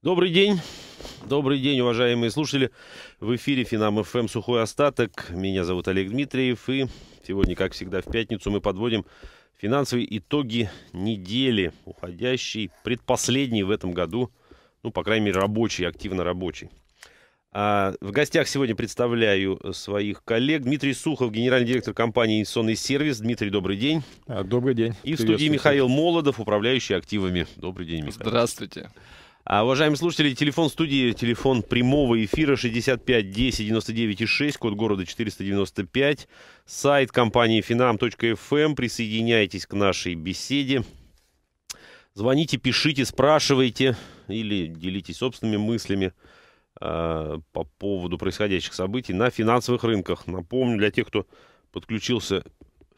Добрый день. Добрый день, уважаемые слушатели. В эфире Финам ФМ «Сухой остаток». Меня зовут Олег Дмитриев. И сегодня, как всегда, в пятницу мы подводим финансовые итоги недели, уходящей, предпоследней в этом году. Ну, по крайней мере, рабочий, активно рабочий. А в гостях сегодня представляю своих коллег. Дмитрий Сухов, генеральный директор компании «Инвестиционный сервис». Дмитрий, добрый день. А, добрый день. И в студии Михаил Молодов, управляющий активами. Добрый день, Михаил. Здравствуйте. А, уважаемые слушатели, телефон студии, телефон прямого эфира 65 10 99 и 6, код города 495, сайт компании finam.fm, присоединяйтесь к нашей беседе. Звоните, пишите, спрашивайте или делитесь собственными мыслями э, по поводу происходящих событий на финансовых рынках. Напомню, для тех, кто подключился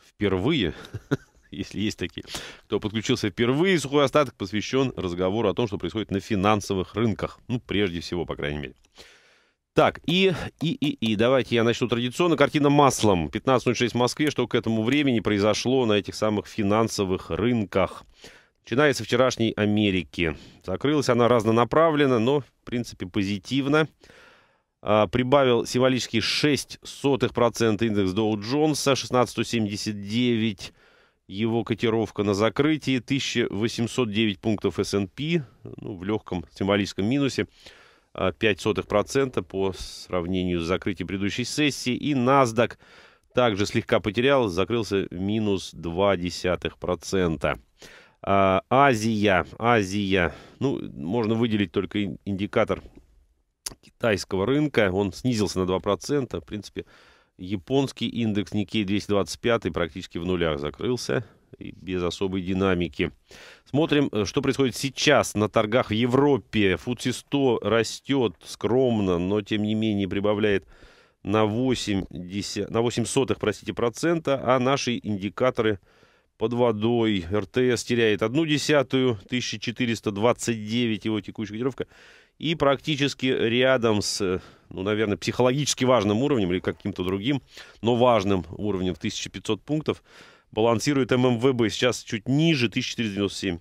впервые, если есть такие, кто подключился впервые, сухой остаток посвящен разговору о том, что происходит на финансовых рынках. Ну, прежде всего, по крайней мере. Так, и, и, и, и, давайте я начну традиционно. Картина маслом. 15.06 в Москве. Что к этому времени произошло на этих самых финансовых рынках? Начинается вчерашней Америки. Закрылась она разнонаправленно, но, в принципе, позитивно. А, прибавил символически 0,06% индекс Доу Джонса, 1679 его котировка на закрытии 1809 пунктов S&P, ну, в легком символическом минусе, 0,05% а, по сравнению с закрытием предыдущей сессии. И NASDAQ также слегка потерял, закрылся минус 0,2%. А, Азия, Азия, ну, можно выделить только индикатор китайского рынка, он снизился на 2%, в принципе, Японский индекс Nikkei 225 практически в нулях закрылся без особой динамики. Смотрим, э, что происходит сейчас на торгах в Европе. Фудси 100 растет скромно, но тем не менее прибавляет на 8, 10, на 8 сотых, простите, процента, а наши индикаторы под водой. РТС теряет одну десятую, 1429 его текущая котировка. И практически рядом с, ну, наверное, психологически важным уровнем или каким-то другим, но важным уровнем в 1500 пунктов балансирует ММВБ. Сейчас чуть ниже 1497.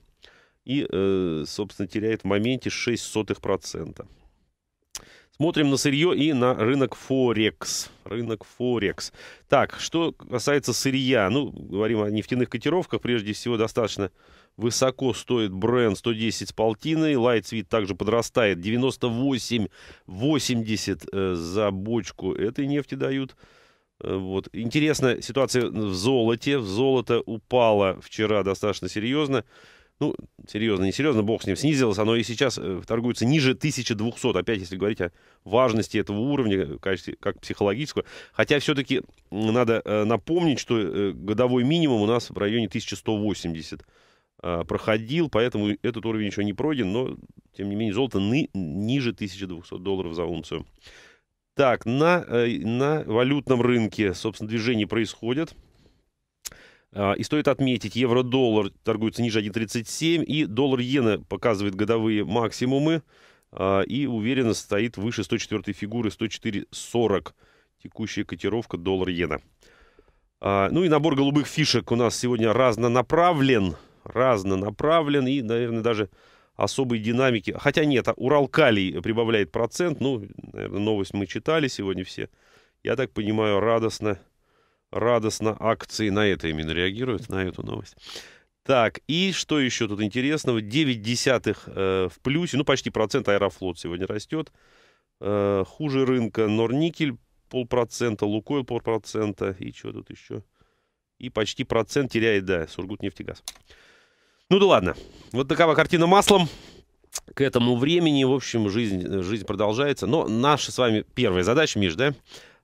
И, э, собственно, теряет в моменте 0,06%. Смотрим на сырье и на рынок Форекс. Рынок Форекс. Так, что касается сырья. Ну, говорим о нефтяных котировках. Прежде всего, достаточно высоко стоит бренд 110 с полтиной. Лайтсвит также подрастает. 98,80 э, за бочку этой нефти дают. Э, вот. Интересная ситуация в золоте. В золото упало вчера достаточно серьезно ну, серьезно, не серьезно, бог с ним, снизилось оно и сейчас э, торгуется ниже 1200, опять, если говорить о важности этого уровня, как психологического. Хотя все-таки надо напомнить, что годовой минимум у нас в районе 1180 э, проходил, поэтому этот уровень еще не пройден, но, тем не менее, золото ни, ниже 1200 долларов за унцию. Так, на, э, на валютном рынке, собственно, движения происходят. А, и стоит отметить, евро-доллар торгуется ниже 1.37, и доллар-иена показывает годовые максимумы, а, и уверенно стоит выше 104 фигуры 104.40. Текущая котировка доллар-иена. А, ну и набор голубых фишек у нас сегодня разнонаправлен, разнонаправлен, и, наверное, даже особой динамики. Хотя нет, Уралкалий прибавляет процент, ну, наверное, новость мы читали сегодня все. Я так понимаю, радостно радостно акции на это именно реагируют, на эту новость. Так, и что еще тут интересного? 9 десятых э, в плюсе, ну почти процент Аэрофлот сегодня растет. Э, хуже рынка Норникель полпроцента, Лукойл полпроцента, и что тут еще? И почти процент теряет, да, Сургутнефтегаз. Ну да ладно, вот такова картина маслом. К этому времени, в общем, жизнь, жизнь продолжается. Но наша с вами первая задача, Миш, да,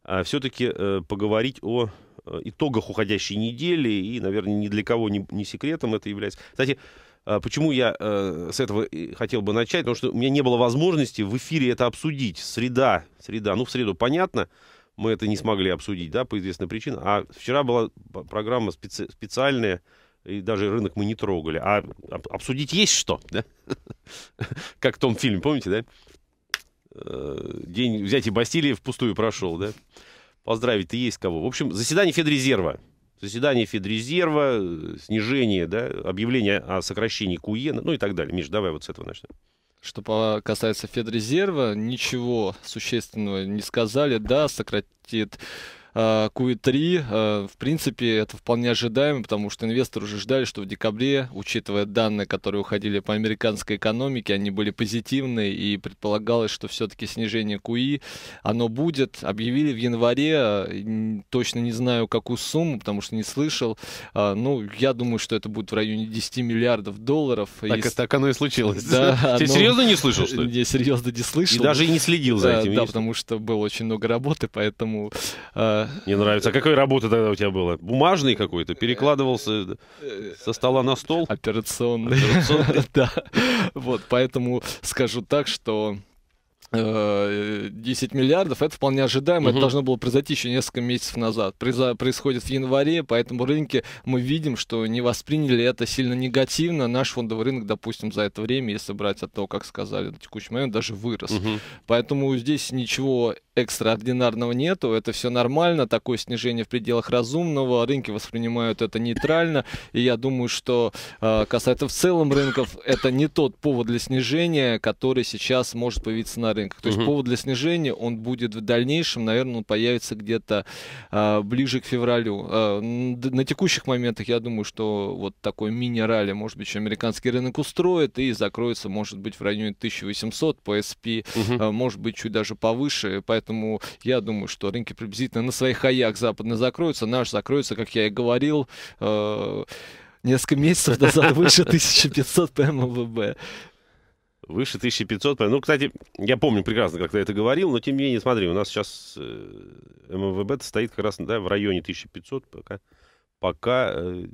а, все-таки э, поговорить о Э, итогах уходящей недели, и, наверное, ни для кого не, не секретом это является. Кстати, э, Почему я э, с этого хотел бы начать? Потому что у меня не было возможности в эфире это обсудить. Среда, среда, ну в среду понятно, мы это не смогли обсудить, да, по известной причине. А вчера была программа специ- специальная, и даже рынок мы не трогали. А обсудить есть что, да? Как в том фильме, помните, да? День взятия Бастилии впустую прошел, да? Поздравить-то есть кого. В общем, заседание Федрезерва. Заседание Федрезерва, э, снижение, да, объявление о сокращении КУЕ, ну и так далее. Миш, давай вот с этого начнем. Что касается Федрезерва, ничего существенного не сказали. Да, сократит Q3, э, э, в принципе, это вполне ожидаемо, потому что инвесторы уже ждали, что в декабре, учитывая данные, которые уходили по американской экономике, они были позитивные, и предполагалось, что все-таки снижение QE, оно будет. Объявили в январе, точно не знаю, какую сумму, потому что не слышал. Ну, я думаю, что это будет в районе 10 миллиардов долларов. Так, и... так оно и случилось. Да, Ты серьезно не слышал, что ли? Я серьезно не слышал. И даже и не следил за этим. Да, потому что было очень много работы, поэтому а, не нравится. А какой работа тогда у тебя была? Бумажный какой-то? Перекладывался со стола на стол? Операционный. Да. Вот, поэтому скажу так, что 10 э, миллиардов, это вполне ожидаемо, угу. это должно было произойти еще несколько месяцев назад. Происходит в январе, поэтому рынке мы видим, что не восприняли это сильно негативно. Наш фондовый рынок, допустим, за это время, если брать от того, как сказали, на текущий момент даже вырос. Угу. Поэтому здесь ничего экстраординарного нету, это все нормально, такое снижение в пределах разумного, рынки воспринимают это нейтрально, и я думаю, что э, касается в целом рынков, это не тот повод для снижения, который сейчас может появиться на рынках. То есть угу. повод для снижения, он будет в дальнейшем, наверное, он появится где-то э, ближе к февралю. Э, на текущих моментах я думаю, что вот такой мини-ралли, может быть, еще американский рынок устроит и закроется, может быть, в районе 1800 по SP, угу. э, может быть, чуть даже повыше, поэтому Поэтому я думаю, что рынки приблизительно на своих хаях западно закроются. Наш закроется, как я и говорил, э, несколько месяцев назад выше 1500 по МВБ. Выше 1500. Ну, кстати, я помню прекрасно, как ты это говорил, но тем не менее, смотри, у нас сейчас э, МВБ стоит как раз да, в районе 1500 пока пока э,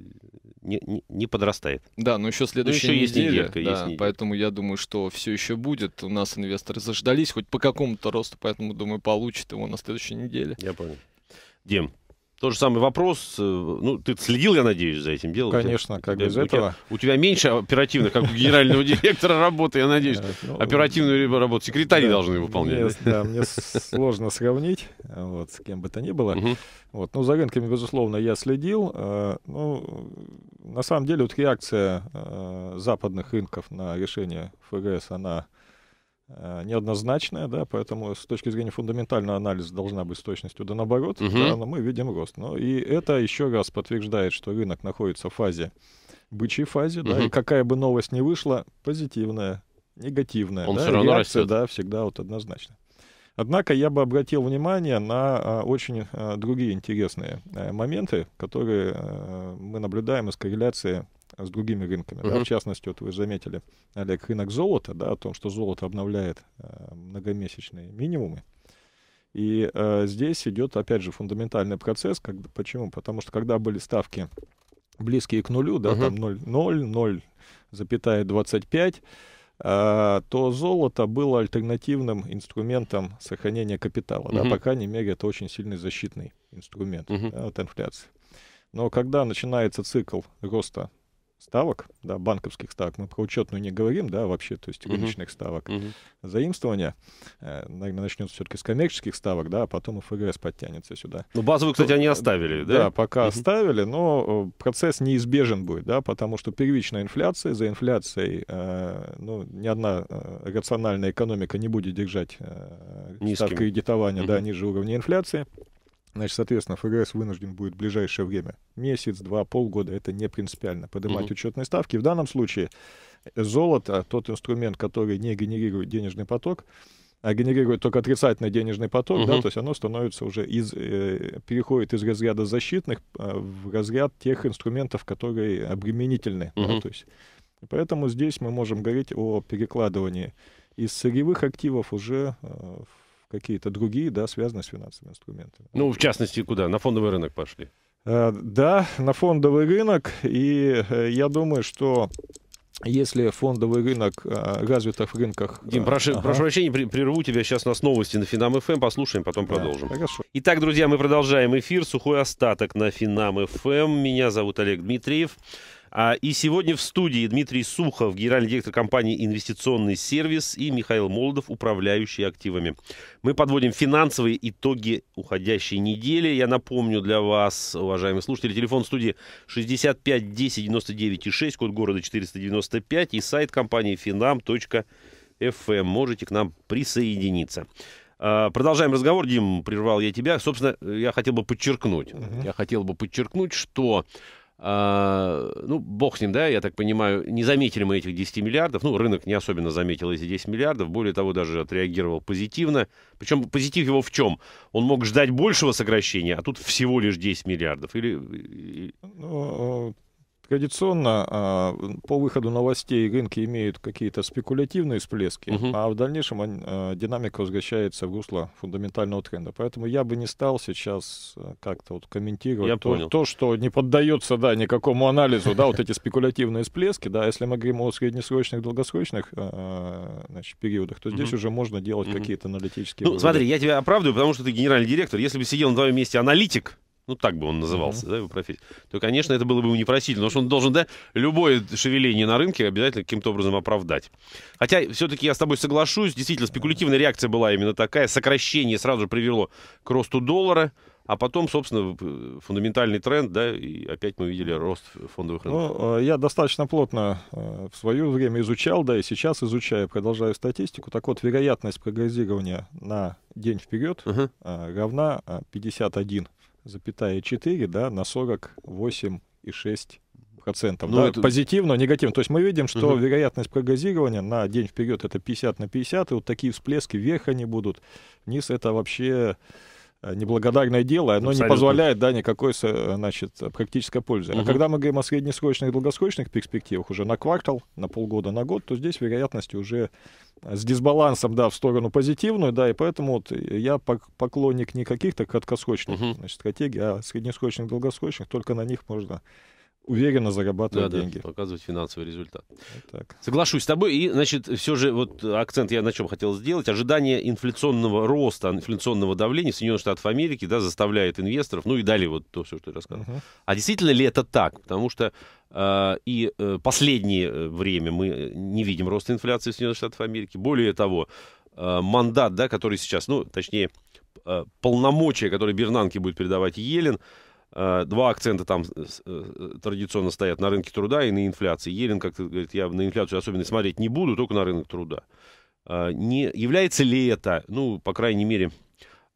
не, не, не подрастает. Да, но еще следующая ну, еще неделя, есть неделька, да, есть неделька. поэтому я думаю, что все еще будет. У нас инвесторы заждались хоть по какому-то росту, поэтому, думаю, получит его на следующей неделе. Я понял. Дим, тот же самый вопрос. Э, ну, ты следил, я надеюсь, за этим делом? Конечно, как без этого. У тебя меньше оперативно, как у генерального директора работы, я надеюсь. Ну, оперативную работу секретари должны выполнять. Да, мне сложно сравнить вот, с кем бы то ни было. Вот. Ну, за рынками, безусловно, я следил. Э, ну, на самом деле, вот реакция э, западных рынков на решение ФРС, она неоднозначная, да, поэтому с точки зрения фундаментального анализа должна быть с точностью да наоборот, угу. да, но мы видим рост. Но и это еще раз подтверждает, что рынок находится в фазе, бычьей фазе, угу. да, и какая бы новость ни вышла, позитивная, негативная, Он да, все равно реакция, растет. да, всегда вот однозначно. Однако я бы обратил внимание на а, очень а, другие интересные а, моменты, которые а, мы наблюдаем из корреляции с другими рынками. Uh-huh. Да, в частности, вот вы заметили, Олег, рынок золота, да, о том, что золото обновляет э, многомесячные минимумы. И э, здесь идет, опять же, фундаментальный процесс. Как, почему? Потому что когда были ставки близкие к нулю, да, uh-huh. там 0,0, 0,25, э, то золото было альтернативным инструментом сохранения капитала. Uh-huh. Да, по крайней мере, это очень сильный защитный инструмент uh-huh. да, от инфляции. Но когда начинается цикл роста ставок, да, банковских ставок, мы про учетную не говорим, да, вообще, то есть рыночных uh-huh. ставок, uh-huh. заимствования, э, наверное, начнется все-таки с коммерческих ставок, да, а потом и ФРС подтянется сюда. Ну, базовую, кстати, они оставили, да? Да, пока uh-huh. оставили, но э, процесс неизбежен будет, да, потому что первичная инфляция, за инфляцией, э, ну, ни одна э, рациональная экономика не будет держать э, ставку кредитования, uh-huh. да, ниже уровня инфляции. Значит, соответственно, ФРС вынужден будет в ближайшее время, месяц, два, полгода, это не принципиально, поднимать mm-hmm. учетные ставки. В данном случае золото, тот инструмент, который не генерирует денежный поток, а генерирует только отрицательный денежный поток, uh-huh. да, то есть оно становится уже из, э, переходит из разряда защитных э, в разряд тех инструментов, которые обременительны. Uh-huh. Да, то есть, поэтому здесь мы можем говорить о перекладывании из сырьевых активов уже э, в какие-то другие, да, связанные с финансовыми инструментами. Ну, в частности, куда? На фондовый рынок пошли? Э, да, на фондовый рынок. И э, я думаю, что если фондовый рынок э, развитых рынках... Дим, прошу, ага. прошу прощения, прерву тебя. Сейчас у нас новости на Финам ФМ. Послушаем, потом да, продолжим. Хорошо. Итак, друзья, мы продолжаем эфир. Сухой остаток на Финам ФМ. Меня зовут Олег Дмитриев. А, и сегодня в студии Дмитрий Сухов, генеральный директор компании «Инвестиционный сервис» и Михаил Молодов, управляющий активами. Мы подводим финансовые итоги уходящей недели. Я напомню для вас, уважаемые слушатели, телефон студии 65 10 99 6, код города 495 и сайт компании finam.fm. FM. Можете к нам присоединиться. А, продолжаем разговор. Дим, прервал я тебя. Собственно, я хотел бы подчеркнуть. Uh-huh. Я хотел бы подчеркнуть, что ну, бог с ним, да, я так понимаю, не заметили мы этих 10 миллиардов, ну, рынок не особенно заметил эти 10 миллиардов, более того, даже отреагировал позитивно. Причем позитив его в чем? Он мог ждать большего сокращения, а тут всего лишь 10 миллиардов. Или... Традиционно а, по выходу новостей рынки имеют какие-то спекулятивные всплески, угу. а в дальнейшем а, динамика возвращается в русло фундаментального тренда. Поэтому я бы не стал сейчас а, как-то вот комментировать я то, понял. то, что не поддается да, никакому анализу, да, вот эти спекулятивные всплески. Да, если мы говорим о среднесрочных, долгосрочных значит, периодах, то здесь уже можно делать какие-то аналитические... Ну, смотри, я тебя оправдываю, потому что ты генеральный директор. Если бы сидел на твоем месте аналитик, ну так бы он назывался, mm-hmm. да, его профессия, то, конечно, это было бы непростительно, потому что он должен, да, любое шевеление на рынке обязательно каким-то образом оправдать. Хотя, все-таки я с тобой соглашусь, действительно, спекулятивная реакция была именно такая, сокращение сразу же привело к росту доллара, а потом, собственно, фундаментальный тренд, да, и опять мы видели рост фондовых рынков. Ну, э, я достаточно плотно э, в свое время изучал, да, и сейчас изучаю, продолжаю статистику. Так вот, вероятность прогнозирования на день вперед uh-huh. равна 51 запятая 4, да, на 48,6 процентов. Ну, да, это... Позитивно, негативно. То есть мы видим, что угу. вероятность прогнозирования на день вперед это 50 на 50, и вот такие всплески вверх они будут, вниз это вообще неблагодарное дело, оно Абсолютно. не позволяет да, никакой значит, практической пользы. Угу. А когда мы говорим о среднесрочных и долгосрочных перспективах уже на квартал, на полгода, на год, то здесь вероятности уже с дисбалансом да, в сторону позитивную, да, и поэтому вот я поклонник не каких-то краткосрочных угу. значит, стратегий, а среднесрочных, долгосрочных, только на них можно уверенно зарабатывать да, деньги. Да, показывать финансовый результат. Вот так. Соглашусь с тобой. И, значит, все же вот акцент я на чем хотел сделать. Ожидание инфляционного роста, инфляционного давления Соединенных Штатов Америки да, заставляет инвесторов, ну и далее вот то, все, что ты рассказал. Uh-huh. А действительно ли это так? Потому что э, и э, последнее э, время мы не видим роста инфляции в Соединенных Штатах Америки. Более того, э, мандат, да, который сейчас, ну, точнее, э, полномочия, которые Бернанке будет передавать Елен, два акцента там э, традиционно стоят на рынке труда и на инфляции. Елен как-то говорит, я на инфляцию особенно смотреть не буду, только на рынок труда. Э, не является ли это, ну, по крайней мере,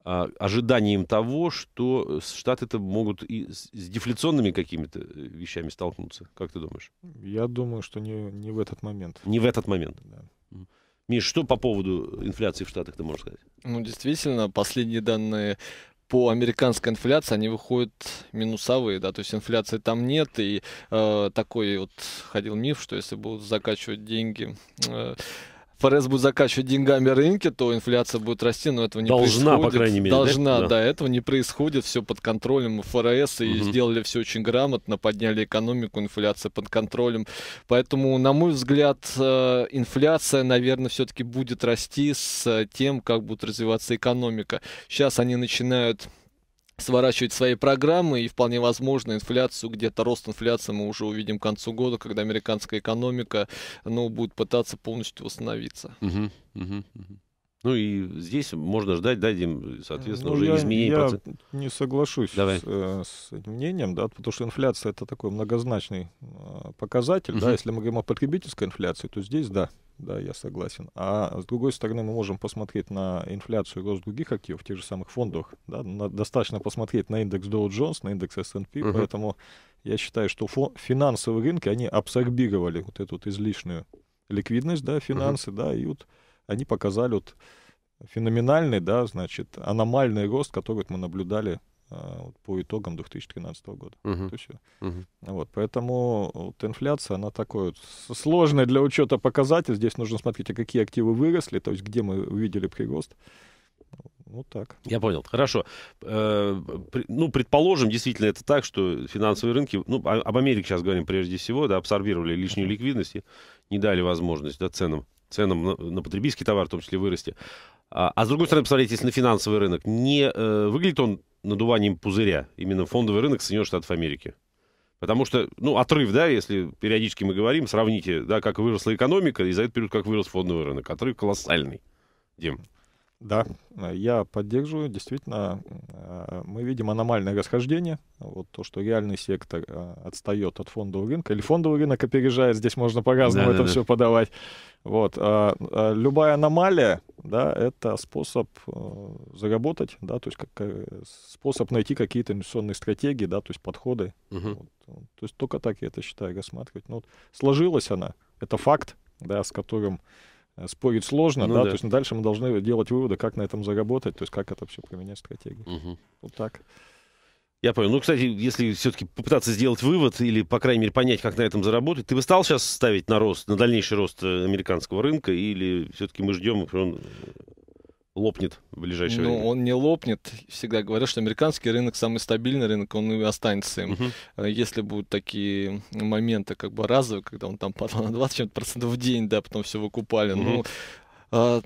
ожиданием того, что Штаты-то могут и с дефляционными какими-то вещами столкнуться? Как ты думаешь? Я думаю, что не, не в этот момент. Не в этот момент. Да. Миш, что по поводу инфляции в Штатах ты можешь сказать? Ну, действительно, последние данные по американской инфляции они выходят минусовые, да, то есть инфляции там нет, и э, такой вот ходил миф, что если будут закачивать деньги э, ФРС будет закачивать деньгами рынки, то инфляция будет расти, но этого не Должна, происходит. Должна, по крайней мере. Должна, да? да, этого не происходит, все под контролем ФРС, и угу. сделали все очень грамотно, подняли экономику, инфляция под контролем. Поэтому, на мой взгляд, э, инфляция, наверное, все-таки будет расти с тем, как будет развиваться экономика. Сейчас они начинают сворачивать свои программы, и вполне возможно инфляцию, где-то рост инфляции мы уже увидим к концу года, когда американская экономика ну, будет пытаться полностью восстановиться. Угу, угу, угу. Ну и здесь можно ждать, дадим, соответственно, ну, уже я, изменений. Я процесс... не соглашусь Давай. с, э, с этим мнением, да, потому что инфляция это такой многозначный э, показатель. Угу. Да, если мы говорим о потребительской инфляции, то здесь да, да, я согласен. А с другой стороны, мы можем посмотреть на инфляцию и рост других активов, тех же самых фондов. Да? На, достаточно посмотреть на индекс Dow Jones, на индекс S&P, uh-huh. поэтому я считаю, что фон, финансовые рынки, они абсорбировали вот эту вот излишнюю ликвидность, да, финансы, uh-huh. да, и вот они показали вот феноменальный, да, значит, аномальный рост, который вот мы наблюдали по итогам 2013 года. Uh-huh. То есть, uh-huh. вот, поэтому вот, инфляция, она такой вот сложный для учета показатель. Здесь нужно смотреть, а какие активы выросли, то есть где мы увидели прирост. Вот так. Я понял. Хорошо. Э, ну, предположим, действительно это так, что финансовые рынки, ну, об Америке сейчас говорим прежде всего, да, абсорбировали лишнюю ликвидность и не дали возможность да, ценам, ценам на, на потребительский товар в том числе вырасти. А, а с другой стороны, посмотрите, если на финансовый рынок, не э, выглядит он надуванием пузыря, именно фондовый рынок Соединенных Штатов Америки. Потому что, ну, отрыв, да, если периодически мы говорим, сравните, да, как выросла экономика, и за этот период как вырос фондовый рынок. Отрыв колоссальный, Дим. Да, я поддерживаю. Действительно, э, мы видим аномальное расхождение. Вот то, что реальный сектор э, отстает от фондового рынка, или фондовый рынок опережает, здесь можно по-разному да, это да, все да. подавать. Вот. Любая аномалия, да, это способ э, заработать, да, то есть как, способ найти какие-то инвестиционные стратегии, да, то есть подходы. Угу. Вот. То есть только так я это считаю рассматривать. Ну, вот сложилась она, это факт, да, с которым Э, спорить сложно, ну, да? да, то есть дальше мы должны делать выводы, как на этом заработать, то есть как это все применять в стратегии. Угу. Вот так. Я понял. Ну, кстати, если все-таки попытаться сделать вывод или, по крайней мере, понять, как на этом заработать, ты бы стал сейчас ставить на рост, на дальнейший рост э, американского рынка, или все-таки мы ждем, он лопнет в ближайшее ну, время? он не лопнет. Всегда говорят, что американский рынок самый стабильный рынок, он и останется им. Uh-huh. Если будут такие моменты как бы разовые, когда он там падал на 20 процентов в день, да, потом все выкупали, uh-huh. ну,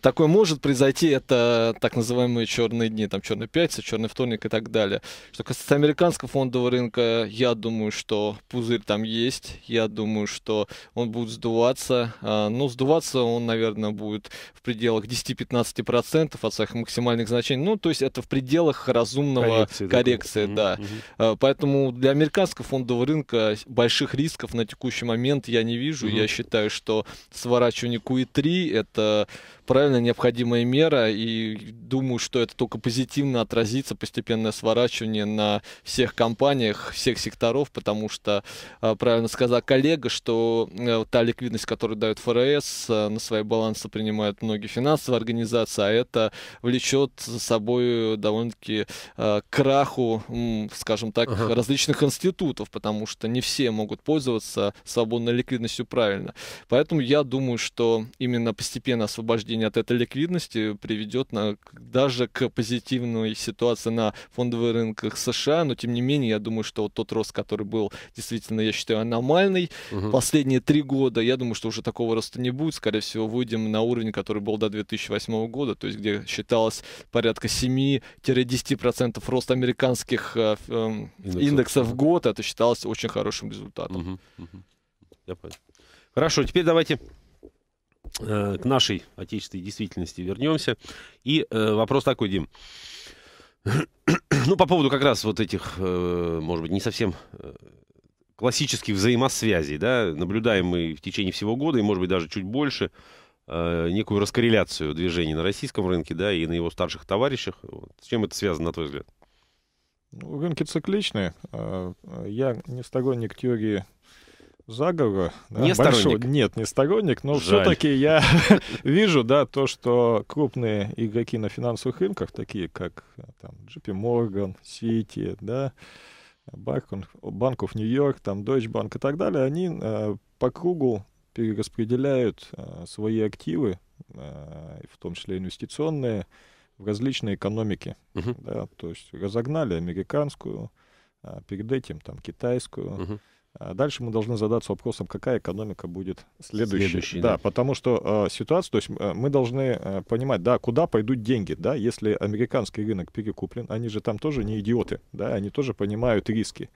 такое может произойти, это так называемые черные дни, там черный пятница, черный вторник и так далее. Что касается американского фондового рынка, я думаю, что пузырь там есть, я думаю, что он будет сдуваться, а, но сдуваться он, наверное, будет в пределах 10-15% от своих максимальных значений, ну, то есть это в пределах разумного коррекции, коррекции да. Угу, угу. Поэтому для американского фондового рынка больших рисков на текущий момент я не вижу, угу. я считаю, что сворачивание QE3 это правильно необходимая мера, и думаю, что это только позитивно отразится, постепенное сворачивание на всех компаниях, всех секторов, потому что, а, правильно сказал коллега, что э, та ликвидность, которую дает ФРС, э, на свои балансы принимают многие финансовые организации, а это влечет за собой довольно-таки э, краху, скажем так, ага. различных институтов, потому что не все могут пользоваться свободной ликвидностью правильно. Поэтому я думаю, что именно постепенное освобождение освобождение от этой ликвидности приведет на, даже к позитивной ситуации на фондовых рынках США, но тем не менее, я думаю, что вот тот рост, который был действительно, я считаю, аномальный, угу. последние три года, я думаю, что уже такого роста не будет, скорее всего, выйдем на уровень, который был до 2008 года, то есть где считалось порядка 7-10% роста американских э, э, индексов, индексов в год, это считалось очень хорошим результатом. Угу, угу. Я понял. Хорошо, теперь давайте к нашей отечественной действительности вернемся. И э, вопрос такой, Дим. ну, по поводу как раз вот этих, э, может быть, не совсем э, классических взаимосвязей, да, наблюдаем мы в течение всего года, и, может быть, даже чуть больше, э, некую раскорреляцию движений на российском рынке, да, и на его старших товарищах. Вот. С чем это связано, на твой взгляд? Ну, рынки цикличные. А, я не сторонник теории заговора. Да, не большого. сторонник? Нет, не сторонник, но все-таки я вижу, да, то, что крупные игроки на финансовых рынках, такие как там, JP Morgan, Citi, да, банков Нью-Йорк, там, Deutsche Bank и так далее, они э, по кругу перераспределяют э, свои активы, э, в том числе инвестиционные, в различные экономики. Uh-huh. Да, то есть разогнали американскую, а перед этим там китайскую, uh-huh дальше мы должны задаться вопросом, какая экономика будет следующей. Следующий, да, да, потому что э, ситуация, то есть э, мы должны э, понимать, да, куда пойдут деньги, да, если американский рынок перекуплен, они же там тоже не идиоты, да, они тоже понимают риски.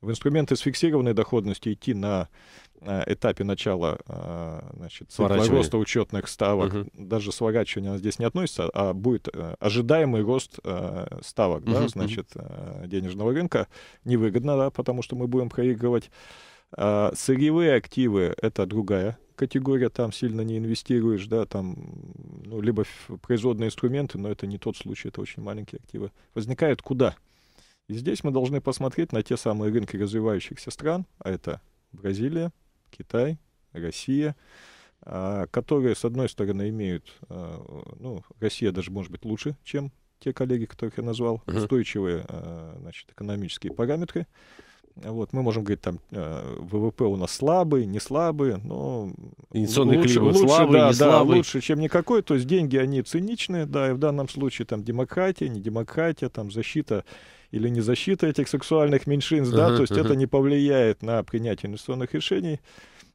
В инструменты с фиксированной доходностью идти на этапе начала э, значит, роста учетных ставок, угу. даже сворачивание здесь не относится, а будет э, ожидаемый рост ставок, угу, да, значит, угу. денежного рынка. Невыгодно, да, потому что мы будем проигрывать. А сырьевые активы — это другая категория, там сильно не инвестируешь, да, там, ну, либо производные инструменты, но это не тот случай, это очень маленькие активы. Возникает куда? И здесь мы должны посмотреть на те самые рынки развивающихся стран, а это Бразилия, Китай, Россия, а, которые, с одной стороны, имеют, а, ну, Россия даже может быть лучше, чем те коллеги, которых я назвал, uh-huh. устойчивые, а, значит, экономические параметры. Вот, мы можем говорить, там, ВВП у нас слабый, не слабый, но Инвестиционный лучше, лучше, слабый, да, не слабый. Да, лучше, чем никакой. То есть деньги, они циничные, да, и в данном случае там демократия, не демократия, там защита или не защита этих сексуальных меньшинств, uh-huh, да, то есть uh-huh. это не повлияет на принятие инвестиционных решений.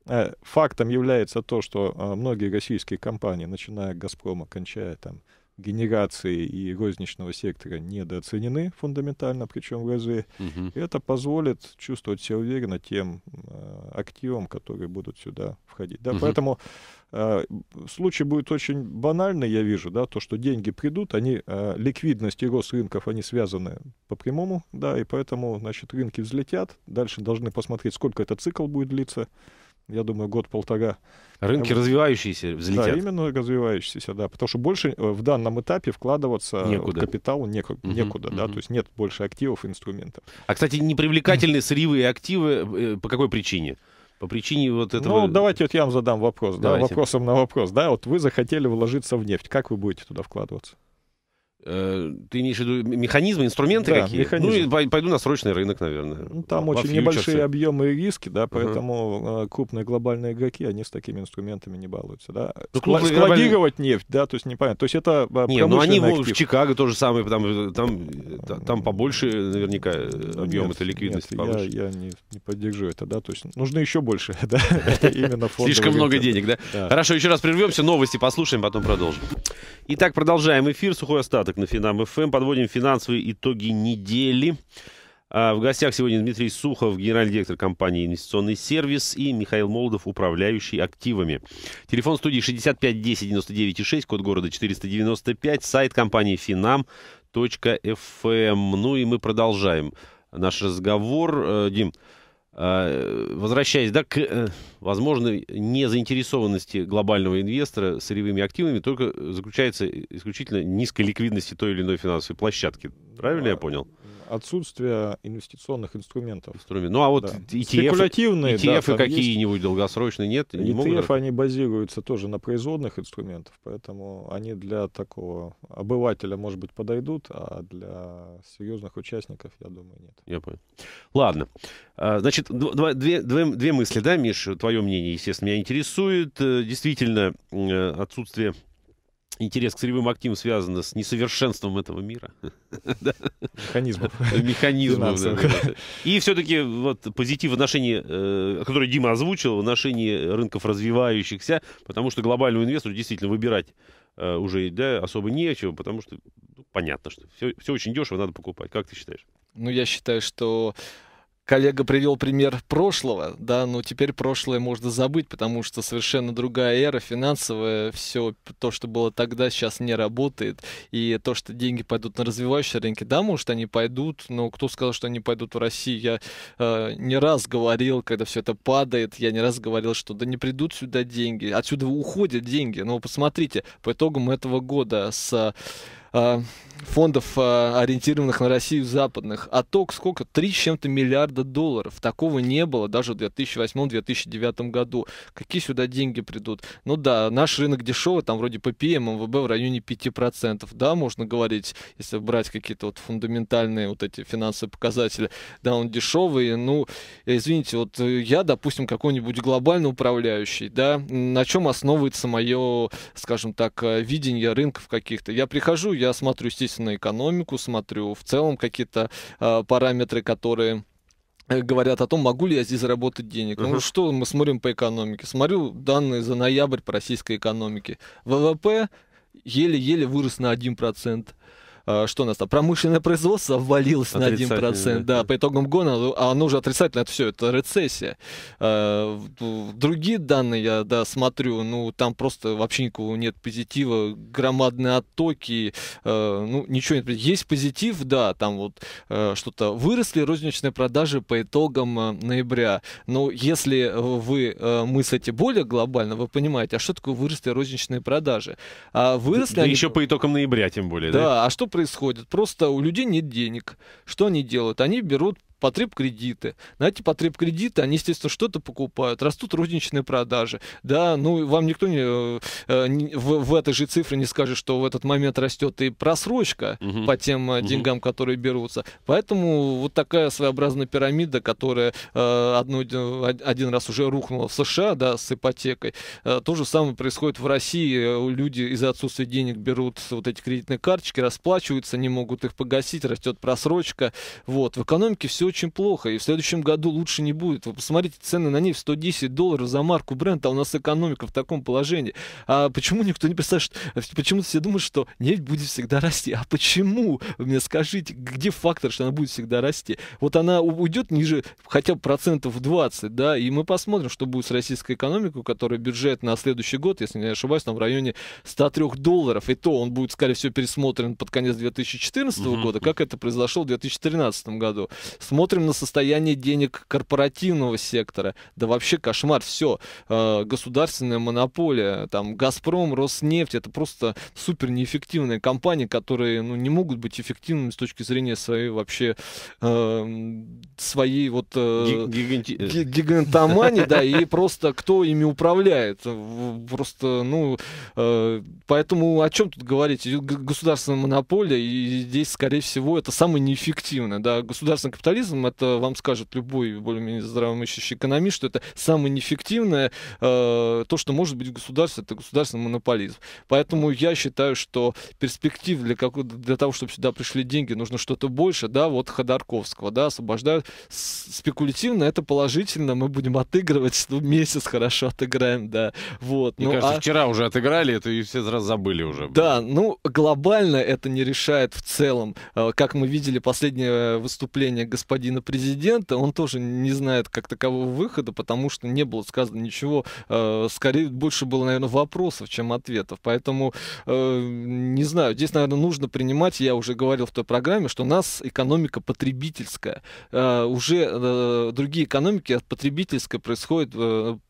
Э, фактом является то, что э, многие российские компании, начиная от «Газпрома», кончая там генерации и розничного сектора недооценены фундаментально, причем в разы. И это позволит чувствовать себя уверенно тем э, активам, которые будут сюда входить. Да? Мгм. Поэтому э, случай будет очень банальный, я вижу, да, то, что деньги придут, они, э, ликвидность и рост рынков, они связаны по прямому, да, и поэтому, значит, рынки взлетят, дальше должны посмотреть, сколько этот цикл будет длиться, я думаю, год-полтора. Рынки Вот. развивающиеся Да, взлетят. именно развивающиеся, да, потому что больше э, в данном этапе вкладываться Некуда. в капитал неку- Мгм, некуда, да, мгм. то есть нет больше активов и инструментов. А, кстати, непривлекательные сырьевые активы э, по какой причине? По причине вот этого... Ну, давайте вот я вам задам вопрос, да, Давайте. вопросом на вопрос, да, вот вы захотели вложиться в нефть, как вы будете туда вкладываться? Э, Ты имеешь в виду механизмы, инструменты Да, какие? механизмы. Ну, и пой- пойду на срочный рынок, наверное. Ну, там очень фьючерсы. небольшие объемы и риски, да, поэтому э, крупные глобальные игроки, они с такими инструментами не балуются, да. Ну, складировать нефть, да, то есть непонятно. То есть это э, Не, ну они промышленный в, актив. Чикаго тоже самое, там, там, та- там побольше наверняка объем этой ликвидности нет, повыше. Я, я не, не поддержу это, да, то есть нужно еще больше, да, именно Слишком много денег? Да. Хорошо, еще раз прервемся, новости послушаем, потом продолжим. Итак, продолжаем эфир. Сухой остаток на Финам ФМ. Подводим финансовые итоги недели. А, В гостях сегодня Дмитрий Сухов, генеральный директор компании «Инвестиционный сервис» и Михаил Молодов, управляющий активами. Телефон студии 65 10 99 6, код города 495, сайт компании finam.fm. Ну и мы продолжаем наш разговор. Э, Дим, возвращаясь да, к э, возможной незаинтересованности глобального инвестора сырьевыми активами, только заключается исключительно низкой ликвидности той или иной финансовой площадки. Правильно я понял? Отсутствие инвестиционных инструментов. Инструмент. Ну а вот Да. ETF, Спекулятивные, да, ETF есть. какие-нибудь долгосрочные нет? Не могут ETF, раз- они базируются тоже на производных инструментах, поэтому они для такого обывателя, может быть, подойдут, а для серьезных участников, я думаю, нет. Я понял. Ладно. А, Значит, дв- два- две, две, две мысли, да, Миш, твое мнение, естественно, меня интересует. Э, Действительно, э, отсутствие интерес к сырьевым активам связано с несовершенством этого мира, Механизмов. механизмов. да, да. И все-таки вот позитив в отношении, э, который Дима озвучил, в отношении рынков развивающихся, потому что глобальному инвестору действительно выбирать э, уже да, особо нечего, потому что ну, понятно, что все, все очень дешево, надо покупать. Как ты считаешь? Ну, я считаю, что коллега привел пример прошлого, да, но теперь прошлое можно забыть, потому что совершенно другая эра финансовая, все то, что было тогда, сейчас не работает, и то, что деньги пойдут на развивающие рынки, да, может, они пойдут, но кто сказал, что они пойдут в Россию? Я э, не раз говорил, когда все это падает, я не раз говорил, что да не придут сюда деньги, отсюда уходят деньги, но посмотрите, по итогам этого года с фондов, э, ориентированных на Россию западных, отток сколько? 3 с чем-то миллиарда долларов. Такого не было даже в 2008-2009 году. Какие сюда деньги придут? Ну да, наш рынок дешевый, там вроде PPM, МВБ в районе 5%. Да, можно говорить, если брать какие-то вот фундаментальные вот эти финансовые показатели, да, он дешевый. Ну, извините, вот э, я, допустим, какой-нибудь глобальный управляющий, да, на чем основывается мое, скажем так, э, видение рынков каких-то. Я прихожу, я смотрю, естественно, экономику, смотрю в целом какие-то э, параметры, которые э, говорят о том, могу ли я здесь заработать денег. Ну Мгм. что мы смотрим по экономике? Смотрю данные за ноябрь по российской экономике. ВВП еле-еле вырос на 1%. А, Что у нас там? Промышленное производство обвалилось на Отрицательное, 1%. да. По итогам года а оно уже отрицательное, это все, это рецессия. В Другие данные я да, смотрю, ну там просто вообще никакого нет позитива, громадные оттоки, э, ну ничего нет. Есть позитив, да, там вот э, что-то выросли розничные продажи по итогам э, ноября. Но если вы э, мыслите более глобально, вы понимаете, а что такое выросли розничные продажи? А выросли Да они... еще по итогам ноября, тем более, да? Да, а что происходит? Просто у людей нет денег. Что они делают? Они берут потреб-кредиты. На эти потреб-кредиты они, естественно, что-то покупают. Растут розничные продажи. Да, ну, вам никто не, э, не- в, в этой же цифре не скажет, что в этот момент растет и просрочка Мгм. по тем Мгм. деньгам, которые берутся. Поэтому вот такая своеобразная пирамида, которая э, одну- один раз уже рухнула в США, да, с ипотекой. Э, То же самое происходит в России. Э, Люди из-за отсутствия денег берут вот эти кредитные карточки, расплачиваются, не могут их погасить, растет просрочка. Вот. В экономике все очень плохо, и в следующем году лучше не будет. Вы посмотрите, цены на нефть 110 долларов за марку Брент, а у нас экономика в таком положении. А почему никто не представляет, что, почему все думают, что нефть будет всегда расти? А почему? Вы мне скажите, где фактор, что она будет всегда расти? Вот она уйдет ниже хотя бы процентов 20, да, и мы посмотрим, что будет с российской экономикой, у которой бюджет на следующий год, если не ошибаюсь, там в районе 103 долларов, и то он будет, скорее всего, пересмотрен под конец 2014 mm-hmm. года, как это произошло в 2013 году. Смотрим на состояние денег корпоративного сектора. Да вообще кошмар. Все. Э, государственная монополия, там Газпром, Роснефть, это просто супер неэффективные компании, которые ну, не могут быть эффективными с точки зрения своей вообще э, своей вот э, Гиганти... гигантомании, да, и просто кто ими управляет. Просто, ну, э, поэтому о чем тут говорить? Государственная монополия, и здесь, скорее всего, это самое неэффективное. Да? Государственный капитализм, это вам скажет любой более-менее здравомыслящий экономист, что это самое неэффективное, э, то, что может быть государство, это государственный монополизм. Поэтому я считаю, что перспектив для, как, для того, чтобы сюда пришли деньги, нужно что-то больше, да, вот Ходорковского, да, освобождают. Спекулятивно это положительно, мы будем отыгрывать, ну, месяц хорошо отыграем, да, вот. Мне ну, кажется, а... вчера уже отыграли это и все сразу забыли уже. Да, ну, глобально это не решает в целом. Э, как мы видели последнее выступление господина президента, он тоже не знает как такового выхода, потому что не было сказано ничего. Э, скорее, больше было, наверное, вопросов, чем ответов. Поэтому, э, не знаю, здесь, наверное, нужно принимать, я уже говорил в той программе, что у нас экономика потребительская. Уже другие экономики от потребительской происходят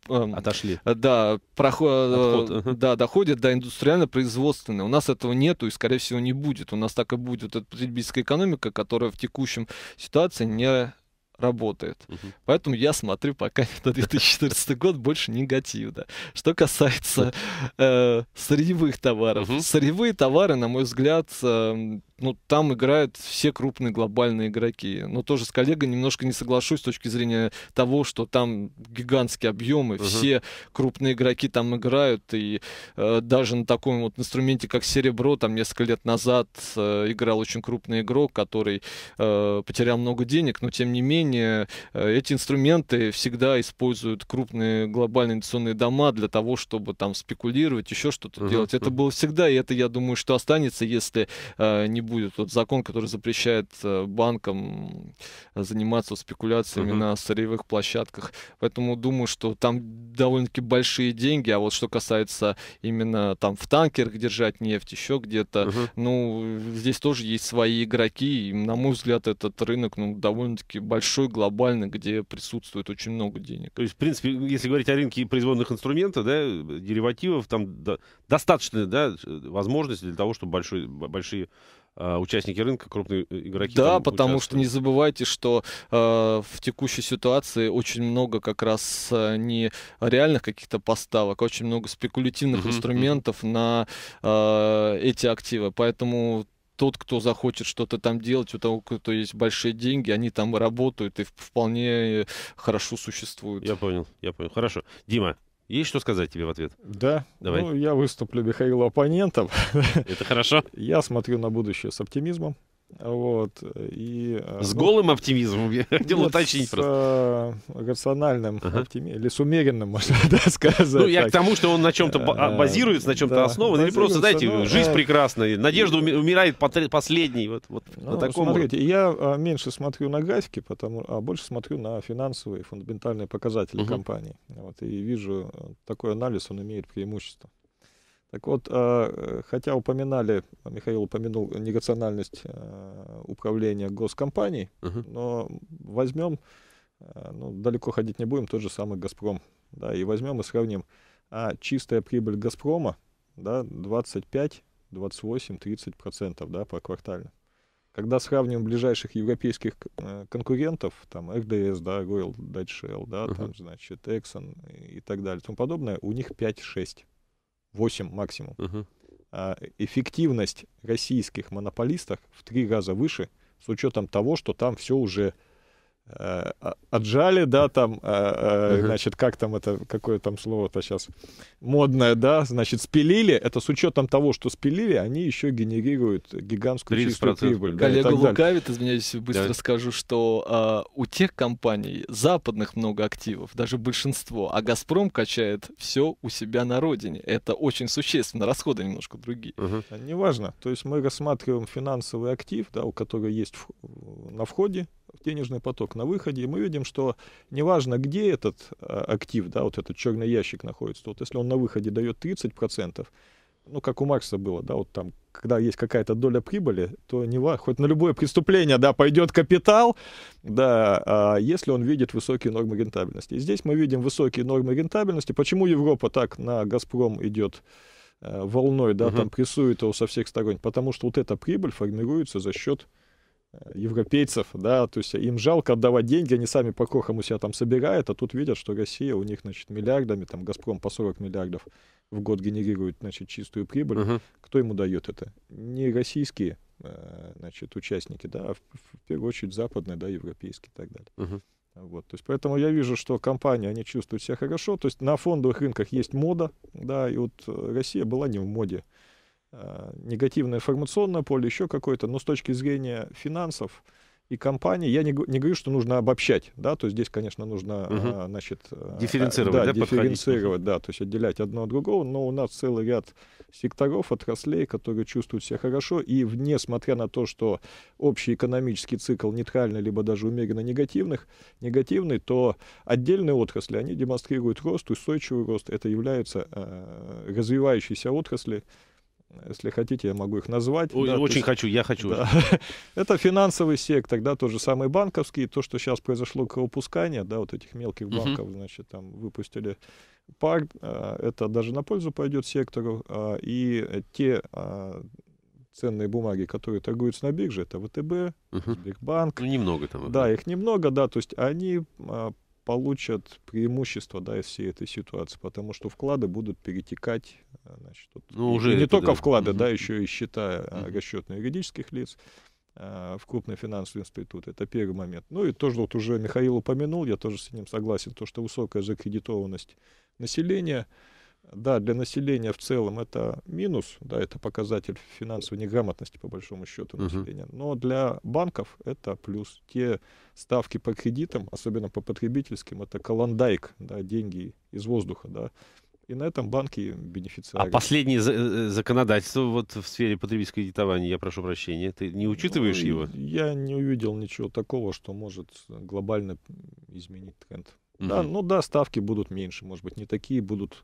Отошли. Да, проход, да, доходят до индустриально-производственной. У нас этого нету и, скорее всего, не будет. У нас так и будет эта потребительская экономика, которая в текущем ситуации не работает. Угу. Поэтому я смотрю пока на 2014 год больше негативно. Что касается э, сырьевых товаров. Угу. Сырьевые товары, на мой взгляд, э, ну, там играют все крупные глобальные игроки. Но тоже с коллегой немножко не соглашусь с точки зрения того, что там гигантские объемы, uh-huh. все крупные игроки там играют, и э, даже на таком вот инструменте, как серебро, там несколько лет назад э, играл очень крупный игрок, который э, потерял много денег, но тем не менее э, эти инструменты всегда используют крупные глобальные инвестиционные дома для того, чтобы там спекулировать, еще что-то uh-huh. делать. Это было всегда, и это, я думаю, что останется, если э, не будет тот закон, который запрещает э, банкам заниматься спекуляциями uh-huh. на сырьевых площадках. Поэтому думаю, что там довольно-таки большие деньги. А вот что касается именно там в танкерах держать нефть, еще где-то, uh-huh. ну, здесь тоже есть свои игроки. И, на мой взгляд, этот рынок ну, довольно-таки большой, глобальный, где присутствует очень много денег. То есть, в принципе, если говорить о рынке производных инструментов, да, деривативов, там да, достаточно да, возможности для того, чтобы большой, большие а, участники рынка, крупные э, игроки. Да, потому что не забывайте, что э, в текущей ситуации очень много как раз э, не реальных каких-то поставок, а очень много спекулятивных uh-huh, инструментов uh-huh. на э, эти активы. Поэтому тот, кто захочет что-то там делать, у того, кто есть большие деньги, они там работают и вполне хорошо существуют. Я понял, я понял. Хорошо. Дима, есть что сказать тебе в ответ? Да. Давай. Ну, я выступлю Михаилу оппонентом. Это хорошо. Я смотрю на будущее с оптимизмом. Вот, и, э, с ну, голым оптимизмом, я хотел уточнить с, просто. Э, рациональным ага. оптимизмом, или с умеренным, можно да, сказать. Ну, я так. к тому, что он на чем-то э, базируется, на чем-то да, основан, или просто, знаете, ну, жизнь прекрасная, надежда умирает последней, вот, вот ну, на таком Смотрите, я а, меньше смотрю на графики, потому, а больше смотрю на финансовые, фундаментальные показатели угу. компании. Вот, и вижу, такой анализ, он имеет преимущество. Так вот, а, хотя упоминали, Михаил упомянул нерациональность а, управления госкомпаний, uh-huh. но возьмем, ну, далеко ходить не будем, тот же самый «Газпром», да, и возьмем и сравним, а чистая прибыль «Газпрома», да, 25, 28, 30 процентов, да, по квартально. Когда сравниваем ближайших европейских э, конкурентов, там РДС, да, Royal Dutch Shell, да, uh-huh. там, значит, Exxon и, и так далее, и тому подобное, у них 5-6. 8 максимум. А эффективность российских монополистов в три раза выше, с учетом того, что там все уже отжали, да, там, uh-huh. значит, как там это, какое там слово-то сейчас модное, да, значит, спилили, это с учетом того, что спилили, они еще генерируют гигантскую чистую прибыль. Да, Коллега лукавит, извиняюсь, быстро да. скажу, что а, у тех компаний западных много активов, даже большинство, а «Газпром» качает все у себя на родине. Это очень существенно, расходы немножко другие. Uh-huh. Неважно, то есть мы рассматриваем финансовый актив, да, у которого есть в, на входе денежный поток на выходе, и мы видим, что неважно, где этот а, актив, да, вот этот черный ящик находится, вот если он на выходе дает 30%, ну, как у Маркса было, да, вот там, когда есть какая-то доля прибыли, то не важно, хоть на любое преступление, да, пойдет капитал, да, а если он видит высокие нормы рентабельности. И здесь мы видим высокие нормы рентабельности. Почему Европа так на «Газпром» идет э, волной, да, uh-huh. там прессует его со всех сторон? Потому что вот эта прибыль формируется за счет европейцев, да, то есть им жалко отдавать деньги, они сами по крохам у себя там собирают, а тут видят, что Россия у них, значит, миллиардами, там, Газпром по 40 миллиардов в год генерирует, значит, чистую прибыль. Uh-huh. Кто ему дает это? Не российские, э, значит, участники, да, а в, в первую очередь западные, да, европейские и так далее. Uh-huh. Вот, то есть поэтому я вижу, что компании, они чувствуют себя хорошо, то есть на фондовых рынках есть мода, да, и вот Россия была не в моде. Э, негативное информационное поле, еще какое-то, но с точки зрения финансов и компаний, я не, не говорю, что нужно обобщать, да, то есть здесь, конечно, нужно, угу. значит, э, дифференцировать, да, да дифференцировать, да, то есть отделять одно от другого, но у нас целый ряд секторов, отраслей, которые чувствуют себя хорошо, и несмотря на то, что общий экономический цикл нейтральный, либо даже умеренно негативных, негативный, то отдельные отрасли, они демонстрируют рост, устойчивый рост, это являются э, развивающиеся отрасли, если хотите, я могу их назвать. Ой, да, очень есть, хочу, я хочу. Да. Это финансовый сектор, да, тот же самый банковский. То, что сейчас произошло кровопускание, да, вот этих мелких банков, uh-huh. значит, там выпустили пар, а, это даже на пользу пойдет сектору. А, и те а, ценные бумаги, которые торгуются на бирже, это ВТБ, uh-huh. Сбербанк. Ну, немного там. Да, их немного, да, то есть они получат преимущество да, из всей этой ситуации, потому что вклады будут перетекать, э, значит, вот, ну, уже не только да. вклады, угу. да, еще и счета угу. расчетные юридических лиц э, в крупный финансовый институт. Это первый момент. Ну и тоже вот уже Михаил упомянул, я тоже с ним согласен, то, что высокая закредитованность населения – да, для населения в целом это минус, да, это показатель финансовой неграмотности, по большому счету, uh-huh. населения. Но для банков это плюс. Те ставки по кредитам, особенно по потребительским, это колондайк, да, деньги из воздуха, да. И на этом банки бенефициары. А последнее за- законодательство вот в сфере потребительского кредитования, я прошу прощения, ты не учитываешь ну, его? Я не увидел ничего такого, что может глобально изменить тренд. Uh-huh. Да, ну да, ставки будут меньше, может быть, не такие будут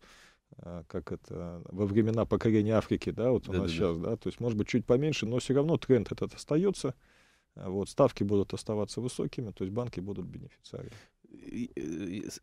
как это, во времена покорения Африки, да, вот у нас сейчас, да, то есть, может быть, чуть поменьше, но все равно тренд этот остается, а, вот, ставки будут оставаться высокими, то есть банки будут бенефициарами.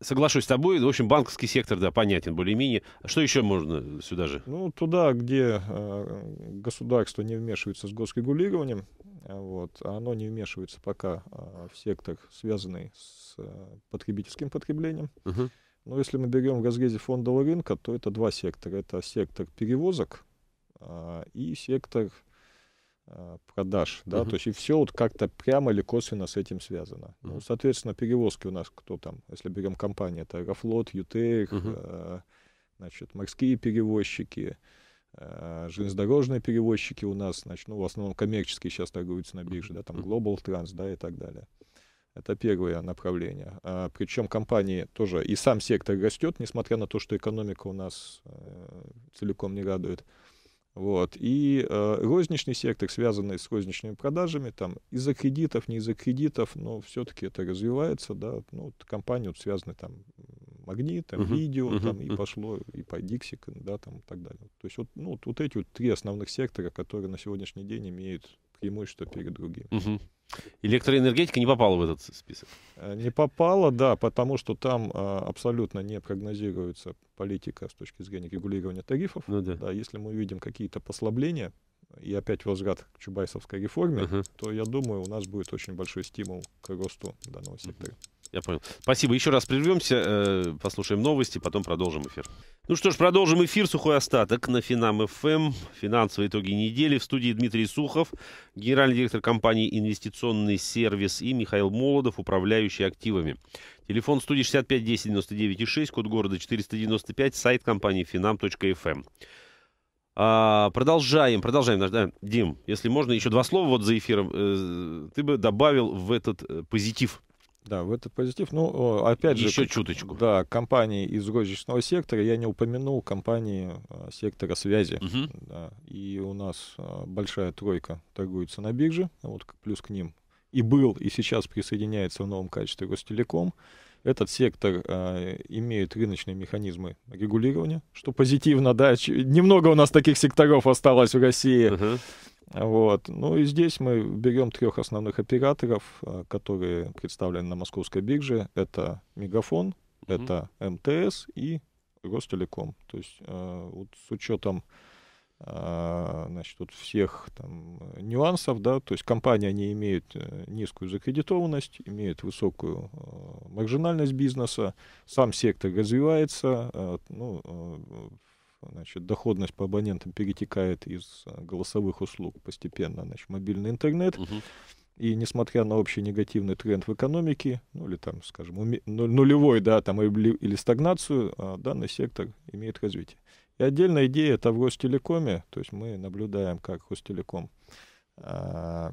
Соглашусь с тобой, в общем, банковский сектор, да, понятен более-менее. Что еще можно сюда же? Ну, туда, где э, государство не вмешивается с госрегулированием, вот, а оно не вмешивается пока э, в сектор, связанный с э, потребительским потреблением, uh-huh но если мы берем в разрезе фондового рынка, то это два сектора. Это сектор перевозок а, и сектор а, продаж. Да? Uh-huh. То есть и все вот как-то прямо или косвенно с этим связано. Uh-huh. Ну, соответственно, перевозки у нас кто там, если берем компании, это Аэрофлот, ЮТЕР, uh-huh. а, значит, морские перевозчики, а, железнодорожные перевозчики у нас, значит, ну, в основном коммерческие сейчас торгуются на бирже, да, там Global Trans, да, и так далее. Это первое направление. А, причем компании тоже, и сам сектор растет, несмотря на то, что экономика у нас э, целиком не радует. Вот. И э, розничный сектор, связанный с розничными продажами, там из-за кредитов, не из-за кредитов, но все-таки это развивается, да. Ну, вот компании вот связаны там Магнит, там, uh-huh, видео, uh-huh, там, uh-huh. и пошло, и по Dixie, да, там, и так далее. То есть вот, ну, вот, вот эти вот три основных сектора, которые на сегодняшний день имеют преимущество перед другими. Uh-huh. Электроэнергетика не попала в этот список? Э, не попала, да, потому что там а, абсолютно не прогнозируется политика с точки зрения регулирования тарифов. Ну, да. Да, если мы увидим какие-то послабления и опять возврат к Чубайсовской реформе, uh-huh. то я думаю, у нас будет очень большой стимул к росту данного сектора. Uh-huh. Я понял. Спасибо. Еще раз прервемся, э, послушаем новости, потом продолжим эфир. Ну что ж, продолжим эфир. Сухой остаток на Финам ФМ. Финансовые итоги недели. В студии Дмитрий Сухов, генеральный директор компании «Инвестиционный сервис» и Михаил Молодов, управляющий активами. Телефон студии 65 10 99 6, код города 495, сайт компании finam.fm. А, продолжаем, продолжаем. Да, Дим, если можно, еще два слова вот за эфиром. Э, ты бы добавил в этот э, позитив да, в этот позитив. Ну, опять Еще же... Еще чуточку. Да, компании из розничного сектора. Я не упомянул компании а, сектора связи. Угу. Да, и у нас а, большая тройка торгуется на бирже. Вот плюс к ним и был, и сейчас присоединяется в новом качестве Ростелеком. Этот сектор э, имеет рыночные механизмы регулирования, что позитивно, да. Немного у нас таких секторов осталось в России. Uh-huh. Вот. Ну и здесь мы берем трех основных операторов, а, которые представлены на московской бирже. Это Мегафон, mm-hmm. это МТС и Ростелеком. То есть а, вот с учетом а, значит, вот всех там, нюансов, да, то есть компании, они имеют э, низкую закредитованность, имеют высокую маржинальность бизнеса, сам сектор развивается, ну, значит, доходность по абонентам перетекает из э, голосовых услуг постепенно значит, мобильный интернет. Угу. И несмотря на общий негативный тренд в экономике, ну или там, скажем, уме- нулевой, да, там или, или стагнацию, а, данный сектор имеет развитие. И отдельная идея это в Ростелекоме, то есть мы наблюдаем, как Ростелеком а,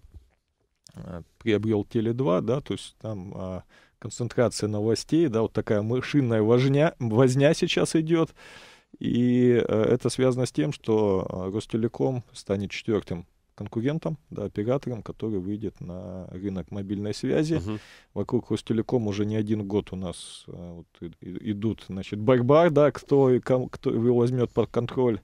а, приобрел Теле2, да, то есть там а, концентрация новостей, да, вот такая машинная возня, возня сейчас идет. И э, это связано с тем, что э, Ростелеком станет четвертым конкурентом, да, оператором, который выйдет на рынок мобильной связи. Uh-huh. Вокруг Ростелеком уже не один год у нас а, вот, и, идут, значит, борьба, да, кто, кто его возьмет под контроль.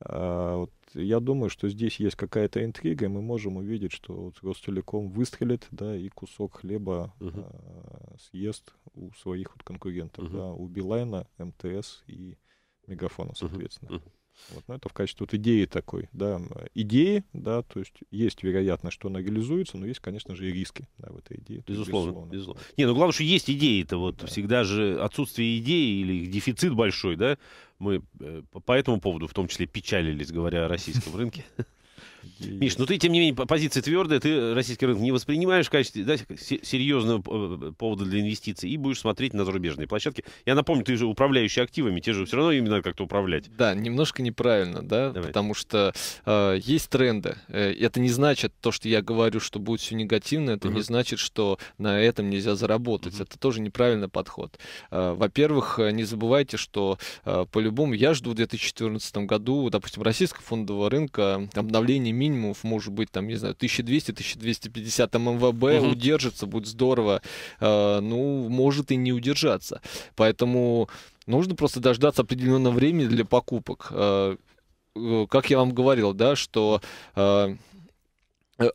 А, вот, я думаю, что здесь есть какая-то интрига, и мы можем увидеть, что вот Ростелеком выстрелит, да, и кусок хлеба uh-huh. а, съест у своих вот конкурентов, uh-huh. да, у Билайна, МТС и мегафона, соответственно. Uh-huh. Вот, ну, это в качестве вот идеи такой, да, идеи, да, то есть есть вероятность, что она реализуется, но есть, конечно же, и риски, да, в этой идее. Безусловно, безусловно. безусловно. Не, ну главное, что есть идеи-то, вот да. всегда же отсутствие идеи или их дефицит большой, да, мы э, по этому поводу в том числе печалились, говоря о российском рынке. Миш, ну ты, тем не менее, позиция твердая, ты российский рынок не воспринимаешь в качестве да, серьезного э, повода для инвестиций и будешь смотреть на зарубежные площадки. Я напомню, ты же управляющий активами, тебе же все равно именно как-то управлять. Да, немножко неправильно, да, Давай. потому что э, есть тренды. Э, это не значит то, что я говорю, что будет все негативно, это uh-huh. не значит, что на этом нельзя заработать. Uh-huh. Это тоже неправильный подход. Э, во-первых, э, не забывайте, что э, по-любому я жду в 2014 году, допустим, российского фондового рынка обновление уровне минимумов может быть, там, не знаю, 1200-1250 там МВБ угу. удержится, будет здорово. Э, ну, может и не удержаться. Поэтому нужно просто дождаться определенного времени для покупок. Э, как я вам говорил, да, что э, Э,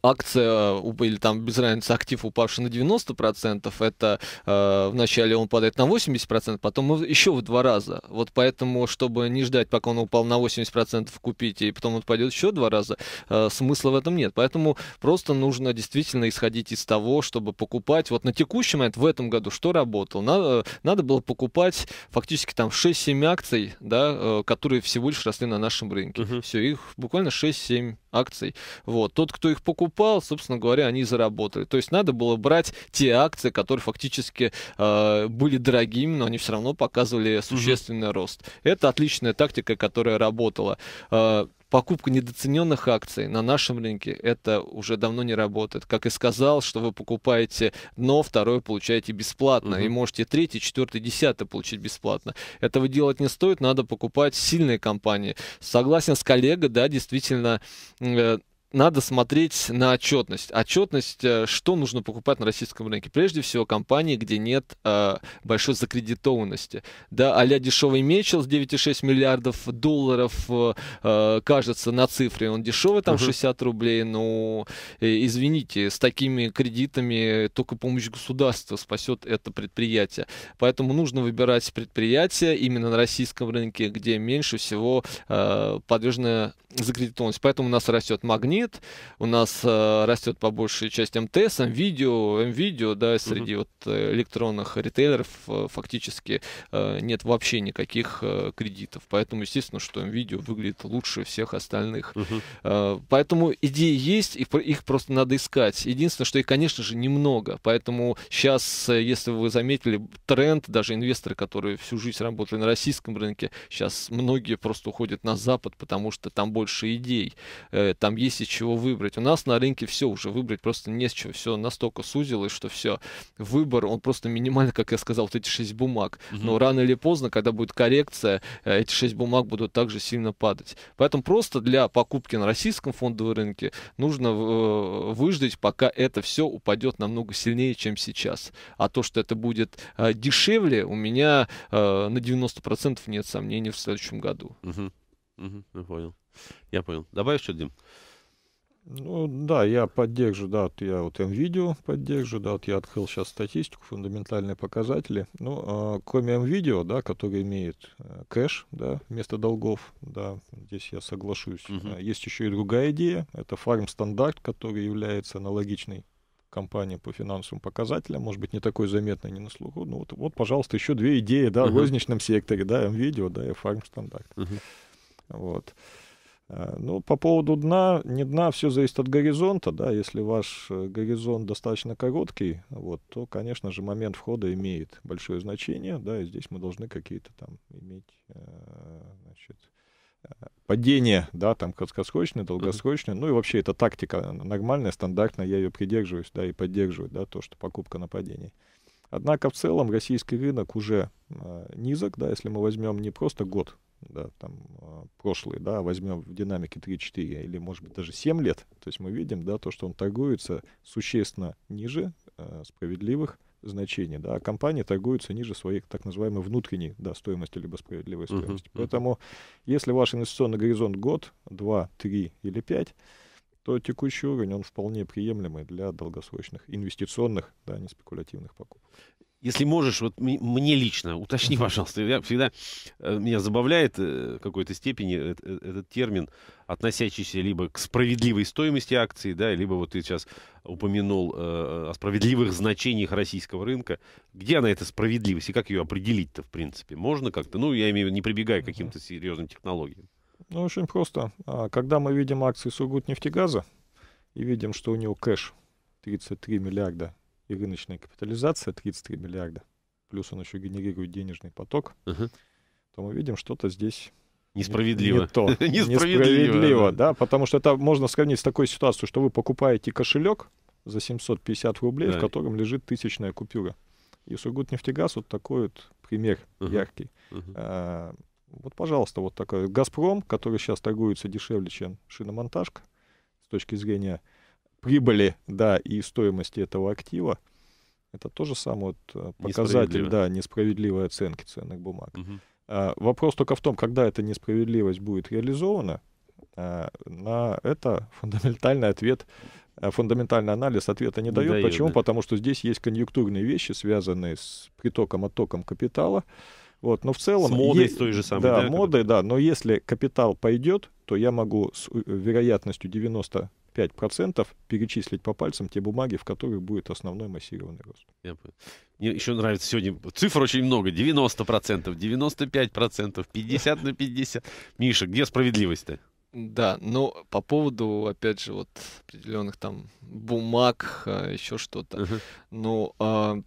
акция э, или там без разницы актив упавший на 90%, это э, вначале он падает на 80%, потом еще в два раза. Вот поэтому, чтобы не ждать, пока он упал на 80%, купить, и потом он пойдет еще два раза, э, смысла в этом нет. Поэтому просто нужно действительно исходить из того, чтобы покупать. Вот на текущий момент в этом году что работало? Надо, надо было покупать фактически там 6-7 акций, да, э, которые всего лишь росли на нашем рынке. Uh-huh. Все, их буквально 6-7 акций. Вот. Тот, кто их покупал, собственно говоря, они заработали. То есть надо было брать те акции, которые фактически э, были дорогими, но они все равно показывали существенный mm-hmm. рост. Это отличная тактика, которая работала. Э, покупка недооцененных акций на нашем рынке это уже давно не работает. Как и сказал, что вы покупаете дно, второе получаете бесплатно. Uh-huh. И можете третий, четвертый, десятый получить бесплатно. Этого делать не стоит, надо покупать сильные компании. Согласен с коллегой, да, действительно, э, надо смотреть на отчетность. Отчетность, э, что нужно покупать на российском рынке. Прежде всего, компании, где нет э, большой закредитованности. Да, а дешевый Мечел с 9,6 миллиардов долларов, э, э, кажется, на цифре он дешевый, там uh-huh. 60 рублей, но, э, извините, с такими кредитами только помощь государства спасет это предприятие. Поэтому нужно выбирать предприятия именно на российском рынке, где меньше всего э, подвержена закредитованность. Поэтому у нас растет магнит, нет. У нас э, растет по большей части МТС, МВидео, МВидео, да, среди uh-huh. вот электронных ритейлеров э, фактически э, нет вообще никаких э, кредитов. Поэтому, естественно, что МВидео выглядит лучше всех остальных. Uh-huh. Э, поэтому идеи есть, их, их просто надо искать. Единственное, что их, конечно же, немного. Поэтому сейчас, э, если вы заметили, тренд, даже инвесторы, которые всю жизнь работали на российском рынке, сейчас многие просто уходят на Запад, потому что там больше идей, э, там есть из чего выбрать. У нас на рынке все уже выбрать просто не с чего, все настолько сузилось, что все, выбор, он просто минимальный, как я сказал, вот эти шесть бумаг. Угу. Но рано или поздно, когда будет коррекция, э, эти шесть бумаг будут также сильно падать. Поэтому просто для покупки на российском фондовом рынке нужно э, выждать, пока это все упадет намного сильнее, чем сейчас. А то, что это будет дешевле, у меня на 90% нет сомнений в следующем году. Угу. Угу, я понял. Я понял. Добавишь что, Дим? Ну да, я поддержу, да, вот я вот видео поддержу, да, вот я открыл сейчас статистику, фундаментальные показатели. Ну, э, кроме видео, да, который имеет э, кэш, да, вместо долгов, да, здесь я соглашусь. Uh-huh. Есть еще и другая идея, это фарм стандарт, который является аналогичной компании по финансовым показателям, может быть, не такой заметной, не на слуху. Ну вот, вот пожалуйста, еще две идеи, да, uh-huh. в розничном секторе, да, видео, да, и фарм стандарт. Uh-huh. Вот. Э, ну, по поводу дна, не дна, все зависит от горизонта, да, если ваш э, горизонт достаточно короткий, вот, то, конечно же, момент входа имеет большое значение, да, и здесь мы должны какие-то там иметь, э, значит, падение, да, там краткосрочное, долгосрочное, ну и вообще это тактика нормальная, стандартная, я ее придерживаюсь, да, и поддерживаю, да, то, что покупка на падении. Однако в целом российский рынок уже э, низок, да, если мы возьмем не просто год да, там, а, прошлый, да, возьмем в динамике 3-4 или, может быть, даже 7 лет, то есть мы видим, да, то, что он торгуется существенно ниже э, справедливых значений, да, а компании торгуются ниже своей так называемой внутренней, да, стоимости либо справедливой стоимости. Uh-huh, Поэтому, если ваш инвестиционный горизонт год, 2, 3 или 5, то текущий уровень, он вполне приемлемый для долгосрочных инвестиционных, да, не спекулятивных покупок если можешь, вот мне лично, уточни, пожалуйста, я всегда, э, меня забавляет э, в какой-то степени э, этот термин, относящийся либо к справедливой стоимости акций, да, либо вот ты сейчас упомянул о справедливых значениях российского рынка. Где она, эта справедливость, и как ее определить-то, в принципе? Можно как-то? Ну, я имею в виду, не прибегая к каким-то серьезным технологиям. Ну, очень просто. А, когда мы видим акции Сургутнефтегаза и видим, что у него кэш 33 миллиарда и рыночная капитализация 33 миллиарда, плюс он еще генерирует денежный поток, uh-huh. то мы видим что-то здесь Несправедливо. Не, то. Несправедливо, да, потому что это можно сравнить с такой ситуацией, что вы покупаете кошелек за 750 рублей, да. в котором лежит тысячная купюра. И Сургутнефтегаз вот такой вот пример uh-huh. яркий. Uh-huh. А, вот, пожалуйста, вот такой. Газпром, который сейчас торгуется дешевле, чем шиномонтажка, с точки зрения прибыли, да, и стоимости этого актива, это тоже самый вот э, показатель, да, несправедливой оценки ценных бумаг. Угу. А, вопрос только в том, когда эта несправедливость будет реализована, а, на это фундаментальный ответ, а, фундаментальный анализ ответа не, не дает. дает. Почему? Да. Потому что здесь есть конъюнктурные вещи, связанные с притоком, оттоком капитала. Вот, но в целом... С модой есть, той же самой, да? Да, модой, да. Но если капитал пойдет, то я могу с э, вероятностью 90 5% перечислить по пальцам те бумаги, в которых будет основной массированный рост. Я Мне еще нравится сегодня цифр очень много. 90%, 95%, 50 на 50. Миша, где справедливость-то? Да, но по поводу, опять же, вот определенных там бумаг, а, еще что-то. Uh-huh. Ну, а,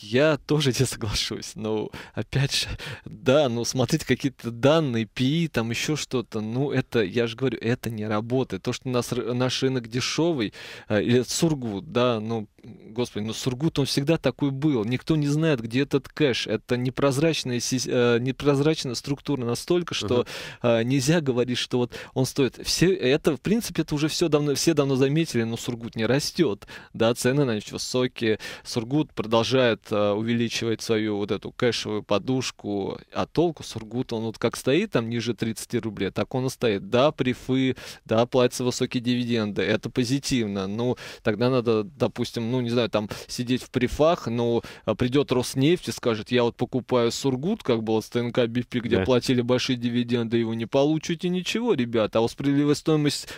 я тоже не соглашусь. Но, опять же, да, ну, смотреть какие-то данные, ПИ, там еще что-то, ну, это, я же говорю, это не работает. То, что у нас наш рынок дешевый, э, или Сургут, да, ну, господи, ну, Сургут, он всегда такой был. Никто не знает, где этот кэш. Это непрозрачная, э, непрозрачная структура настолько, что uh-huh. нельзя говорить, что вот он стоит. Все, это, в принципе, это уже все давно, все давно заметили, но Сургут не растет. Да, цены на них высокие. Сургут продолжает э, увеличивать свою вот эту кэшевую подушку, а толку Сургут, он вот как стоит там ниже 30 рублей, так он и стоит. Да, прифы, да, платятся высокие дивиденды, это позитивно. Ну, тогда надо, допустим, ну, не знаю, там сидеть в прифах, но а, придет Роснефть и скажет, я вот покупаю Сургут, как было с ТНК БИП, где да. платили большие дивиденды, вы не получите ничего, ребята, а вот справедливая стоимость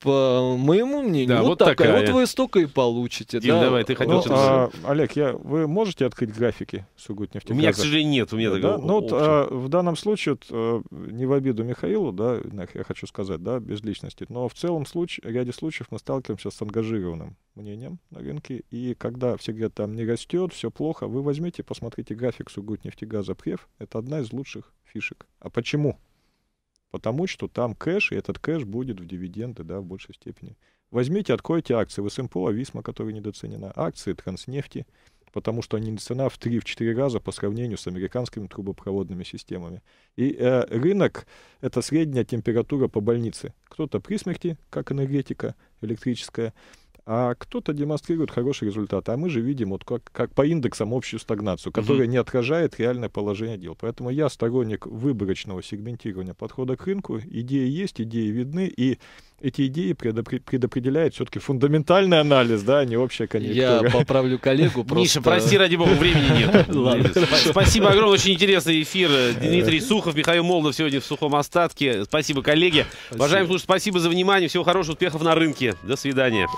по моему мнению, Да, вот, вот такая. такая. Вот вы столько и получите. Дим, да. давай, ты хотел Ну, что-то а, Олег, я, вы можете открыть графики У Сургутнефтегаза? меня, к сожалению, нет. У меня Да, такого Ну, вот, а, в данном случае, вот, э, не в обиду Михаилу, да, я хочу сказать, да, без личности, но в целом случае, ряде случаев мы сталкиваемся с ангажированным мнением на рынке, и когда все говорят, там не растет, все плохо, вы возьмите, посмотрите график Сургутнефтегаза Прев, это одна из лучших фишек. А почему? Потому что там кэш, и этот кэш будет в дивиденды, да, в большей степени. Возьмите, откройте акции ВСМПО, Ависма, которая недооценена, акции Транснефти, потому что они цена в 3-4 раза по сравнению с американскими трубопроводными системами. И э, рынок — это средняя температура по больнице. Кто-то при смерти, как энергетика электрическая, а кто-то демонстрирует хороший результат. А мы же видим вот как, как по индексам общую стагнацию, которая не отражает реальное положение дел. Поэтому я сторонник выборочного сегментирования подхода к рынку. Идеи есть, идеи видны, и эти идеи предопре- предопределяет все-таки фундаментальный анализ, да, а не общая конъюнктура. Я поправлю коллегу. просто... Миша, прости, ради бога, времени нет. Спасибо огромное, очень интересный эфир. Дмитрий Сухов, Михаил Молдов сегодня в сухом остатке. Спасибо, коллеги. Уважаемые слушатели, спасибо за внимание. Всего хорошего, успехов на рынке. До свидания.